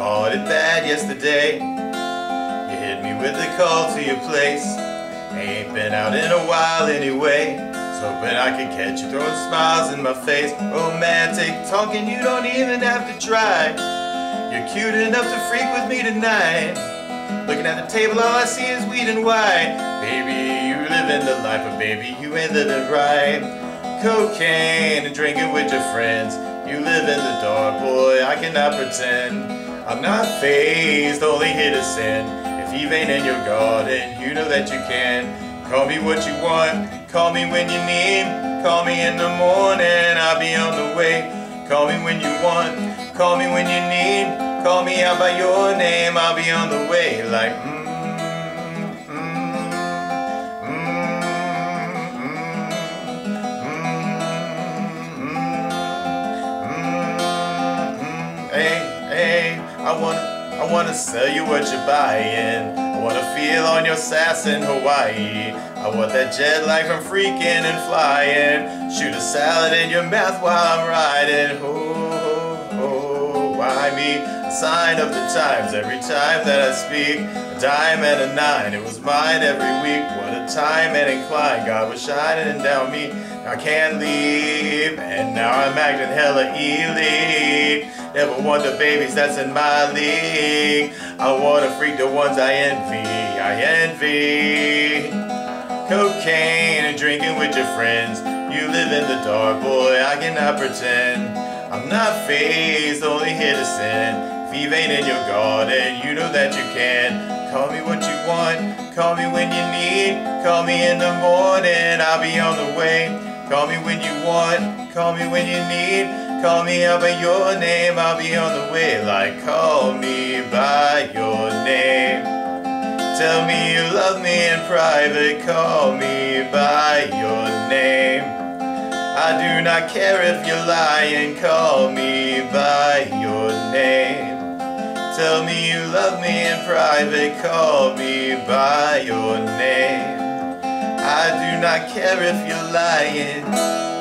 started bad yesterday. You hit me with a call to your place. Ain't been out in a while anyway. So hoping I could catch you throwing smiles in my face. Romantic talking, you don't even have to try. You're cute enough to freak with me tonight. Looking at the table, all I see is weed and wine. Baby, you living the life, but baby, you ain't living right. Cocaine and drinking with your friends. You live in the dark, boy, I cannot pretend. I'm not fazed, only here to sin. If Eve ain't in your garden, you know that you can. Call me what you want, call me when you need. Call me in the morning, I'll be on the way. Call me when you want, call me when you need. Call me out by your name, I'll be on the way. Like, mm, I wanna, I wanna sell you what you're buying. I wanna feel on your sass in Hawaii. I want that jet lag from freaking and flying. Shoot a salad in your mouth while I'm riding. Oh, oh, oh, why me? A sign of the times every time that I speak. A dime and a nine, it was mine every week. What a time and incline, God was shining down me. I can't leave, now I'm acting hella elite. Never want the babies that's in my league. I wanna freak the ones I envy, I envy. Cocaine and drinking with your friends. You live in the dark, boy, I cannot pretend. I'm not fazed, only here to sin. If Eve ain't in your garden, you know that you can. Call me what you want, call me when you need. Call me in the morning, I'll be on the way. Call me when you want, call me when you need. Call me out by your name, I'll be on the way. Like, call me by your name. Tell me you love me in private, call me by your name. I do not care if you're lying, call me by your name. Tell me you love me in private, call me by your name. I do not care if you're lying.